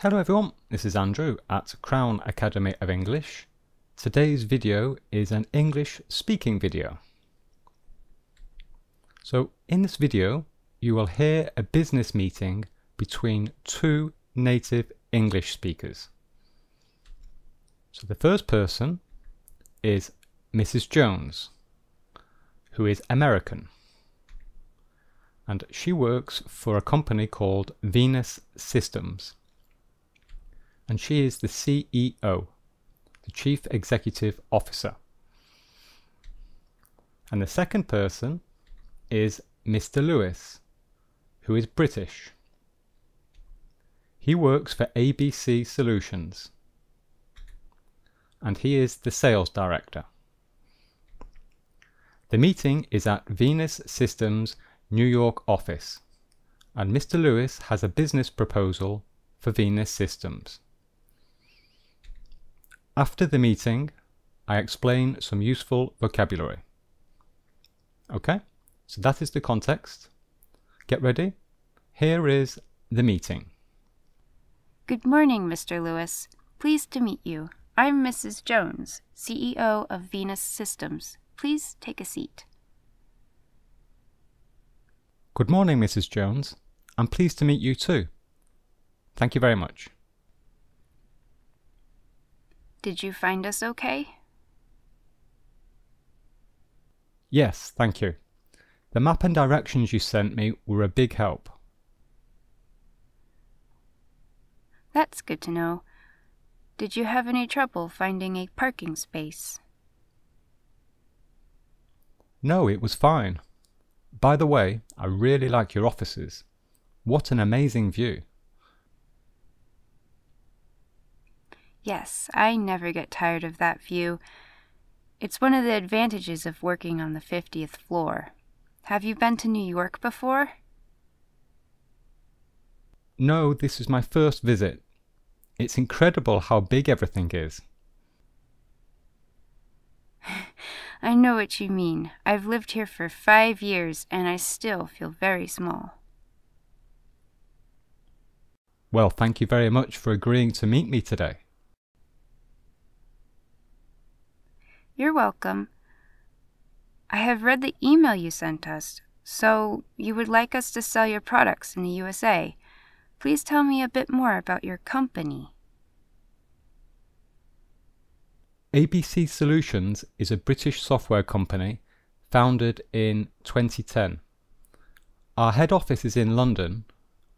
Hello everyone, this is Andrew at Crown Academy of English. Today's video is an English speaking video. So in this video you will hear a business meeting between two native English speakers. So the first person is Mrs. Jones, who is American. And she works for a company called Venus Systems and she is the CEO, the Chief Executive Officer. And the second person is Mr. Lewis, who is British. He works for ABC Solutions and he is the sales director. The meeting is at Venus Systems New York office and Mr. Lewis has a business proposal for Venus Systems. After the meeting, I explain some useful vocabulary. Okay, so that is the context. Get ready. Here is the meeting. Good morning, Mr. Lewis. Pleased to meet you. I'm Mrs. Jones, CEO of Venus Systems. Please take a seat. Good morning, Mrs. Jones. I'm pleased to meet you too. Thank you very much. Did you find us okay? Yes, thank you. The map and directions you sent me were a big help. That's good to know. Did you have any trouble finding a parking space? No, it was fine. By the way, I really like your offices. What an amazing view. Yes, I never get tired of that view. It's one of the advantages of working on the 50th floor. Have you been to New York before? No, this is my first visit. It's incredible how big everything is. I know what you mean. I've lived here for five years and I still feel very small. Well, thank you very much for agreeing to meet me today. You're welcome. I have read the email you sent us, so you would like us to sell your products in the USA. Please tell me a bit more about your company. ABC Solutions is a British software company founded in 2010. Our head office is in London,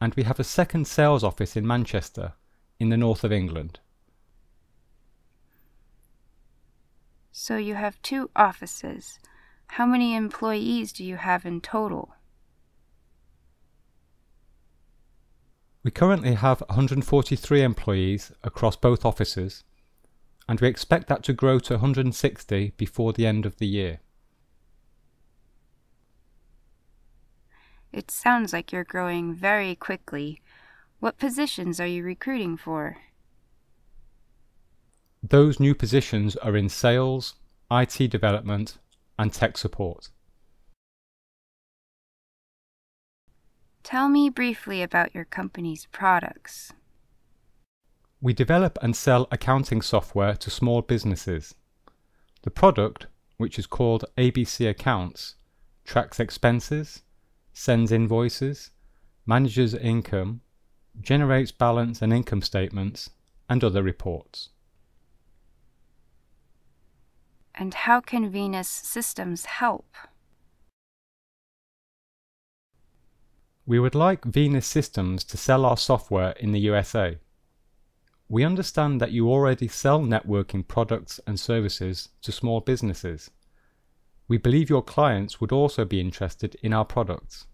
and we have a second sales office in Manchester, in the north of England. So you have two offices. How many employees do you have in total? We currently have 143 employees across both offices, and we expect that to grow to 160 before the end of the year. It sounds like you're growing very quickly. What positions are you recruiting for? Those new positions are in sales, IT development, and tech support. Tell me briefly about your company's products. We develop and sell accounting software to small businesses. The product, which is called ABC Accounts, tracks expenses, sends invoices, manages income, generates balance and income statements, and other reports. And how can Venus Systems help? We would like Venus Systems to sell our software in the USA. We understand that you already sell networking products and services to small businesses. We believe your clients would also be interested in our products.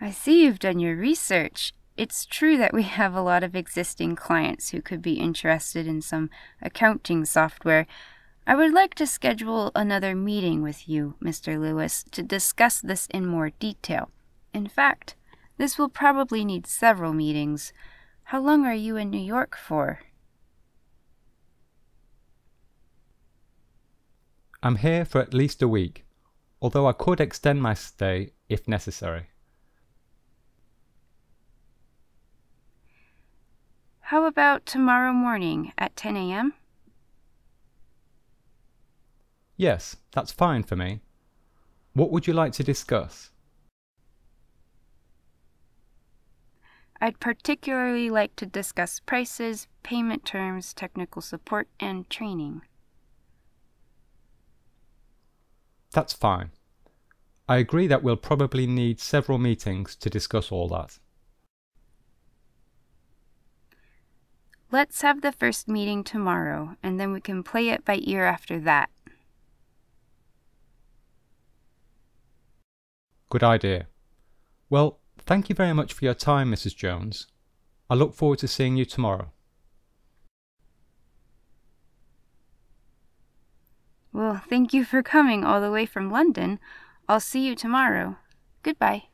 I see you've done your research. It's true that we have a lot of existing clients who could be interested in some accounting software. I would like to schedule another meeting with you, Mr. Lewis, to discuss this in more detail. In fact, this will probably need several meetings. How long are you in New York for? I'm here for at least a week, although I could extend my stay if necessary. How about tomorrow morning at 10 a.m.? Yes, that's fine for me. What would you like to discuss? I'd particularly like to discuss prices, payment terms, technical support, and training. That's fine. I agree that we'll probably need several meetings to discuss all that. Let's have the first meeting tomorrow, and then we can play it by ear after that. Good idea. Well, thank you very much for your time, Mrs. Jones. I look forward to seeing you tomorrow. Well, thank you for coming all the way from London. I'll see you tomorrow. Goodbye.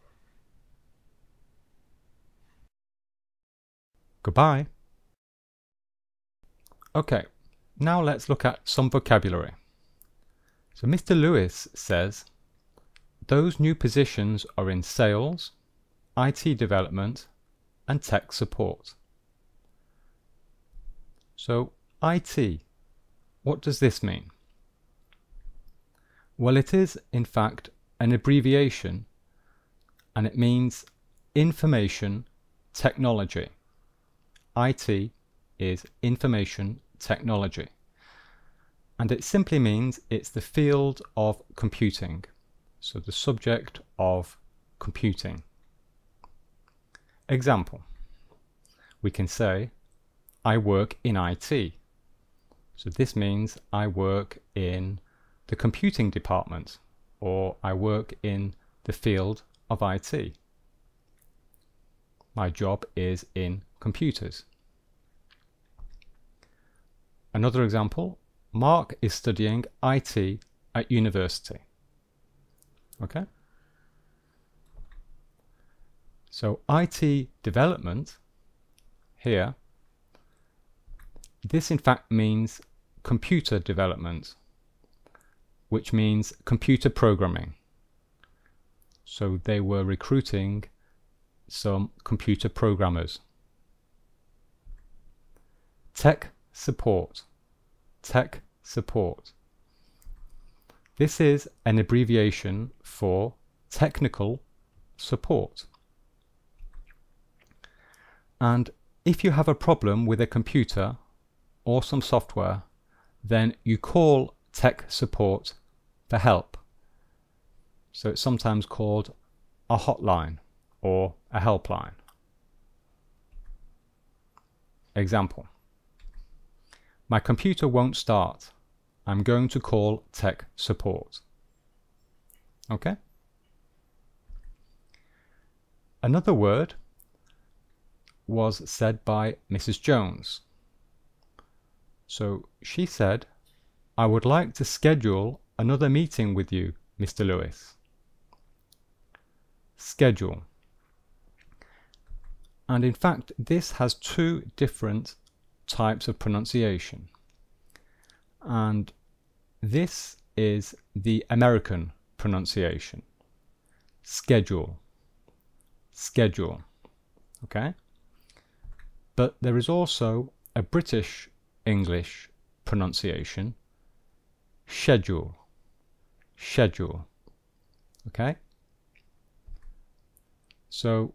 Goodbye. Okay, now let's look at some vocabulary. So Mr. Lewis says, those new positions are in sales, IT development, and tech support. So IT, what does this mean? Well, it is in fact an abbreviation and it means information technology. IT is information technology. And it simply means it's the field of computing. So the subject of computing. Example. We can say, I work in IT. So this means I work in the computing department or I work in the field of IT. My job is in computers. Another example, Mark is studying IT at university. Okay? So IT development here, this in fact means computer development which means computer programming. So they were recruiting some computer programmers. Tech support. Tech support. This is an abbreviation for technical support. And if you have a problem with a computer or some software, then you call tech support for help. So it's sometimes called a hotline or a helpline. Example. My computer won't start. I'm going to call tech support. Okay? Another word was said by Mrs. Jones. So she said, I would like to schedule another meeting with you, Mr. Lewis. Schedule. And in fact, this has two different types of pronunciation. And this is the American pronunciation. Schedule. Schedule. Okay? But there is also a British English pronunciation. Schedule schedule. Okay? So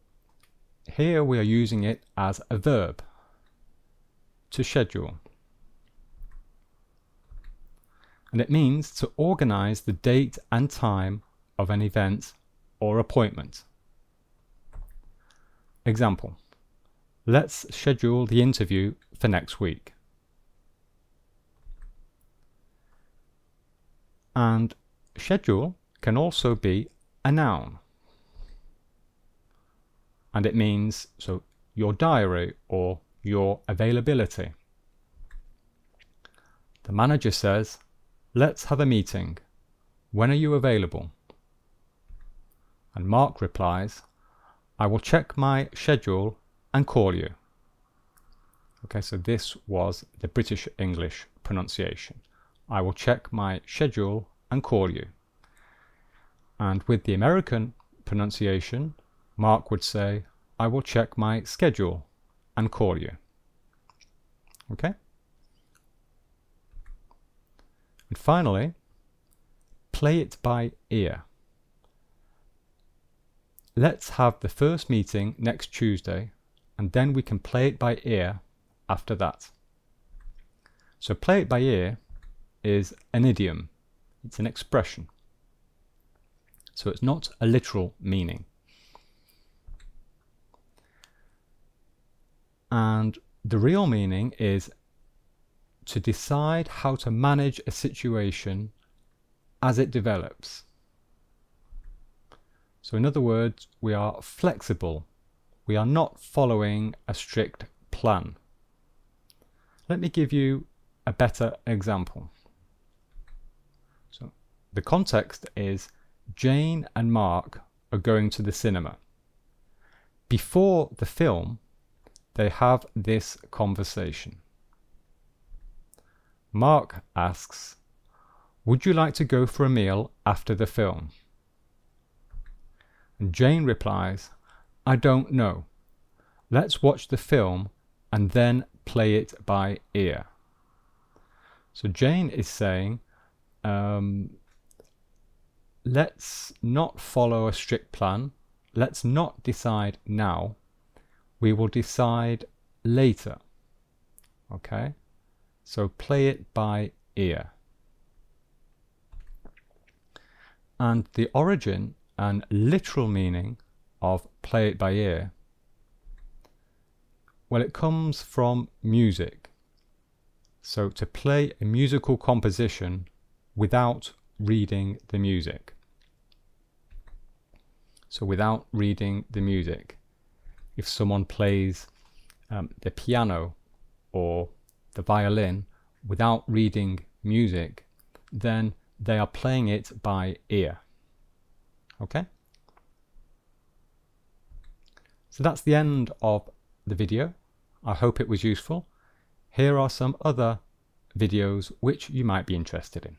here we are using it as a verb to schedule. And it means to organize the date and time of an event or appointment. Example. Let's schedule the interview for next week. And schedule can also be a noun. And it means so your diary or your availability. The manager says, let's have a meeting. When are you available? And Mark replies, I will check my schedule and call you. Okay, so this was the British English pronunciation. I will check my schedule and call you. And with the American pronunciation, Mark would say, I will check my schedule and call you. Okay? And finally, play it by ear. Let's have the first meeting next Tuesday and then we can play it by ear after that. So play it by ear is an idiom. It's an expression. So it's not a literal meaning. And the real meaning is to decide how to manage a situation as it develops. So in other words, we are flexible. We are not following a strict plan. Let me give you a better example. So the context is Jane and Mark are going to the cinema. Before the film, they have this conversation. Mark asks, Would you like to go for a meal after the film? And Jane replies, I don't know. Let's watch the film and then play it by ear. So Jane is saying, um, let's not follow a strict plan. Let's not decide now. We will decide later. Okay? So play it by ear. And the origin and literal meaning of play it by ear, well, it comes from music. So to play a musical composition without reading the music. So without reading the music, if someone plays um, the piano or the violin without reading music, then they are playing it by ear. Okay? So that's the end of the video. I hope it was useful. Here are some other videos which you might be interested in.